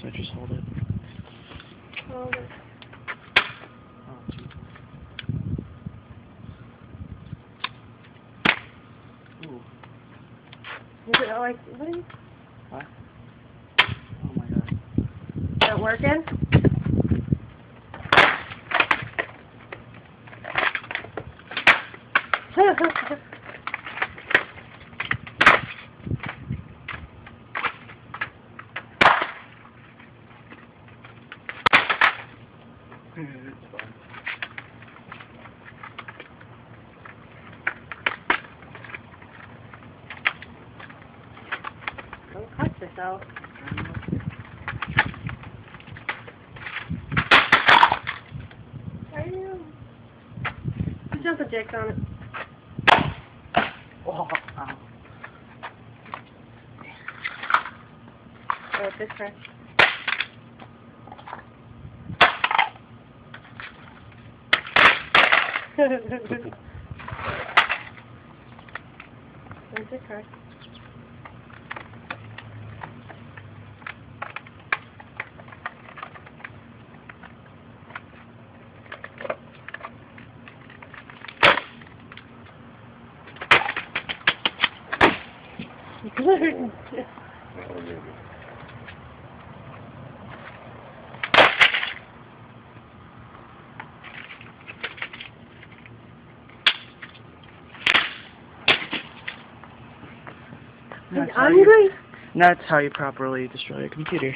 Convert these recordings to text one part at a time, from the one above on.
So I just hold it. Hold it. Oh. Ooh. Is it like, what are you, What? Oh my god. is it working? it's fun. Don't cut yourself. Are you? Put jumping jacks on it. Oh, ow. Oh, this way. Where's your card? That's how you- Angry? That's how you properly destroy a computer.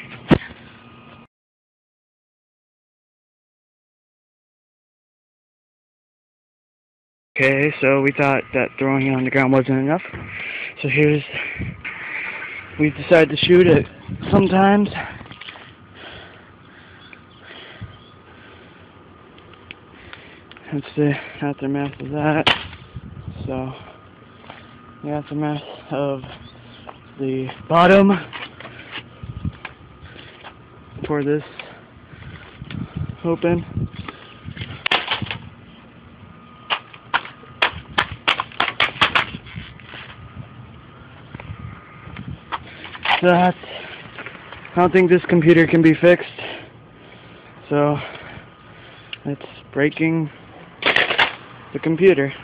Okay, so we thought that throwing it on the ground wasn't enough. So here's, we decided to shoot it sometimes. That's the aftermath of that. So, the aftermath of the bottom for this open. So that's, I don't think this computer can be fixed. So, it's breaking the computer.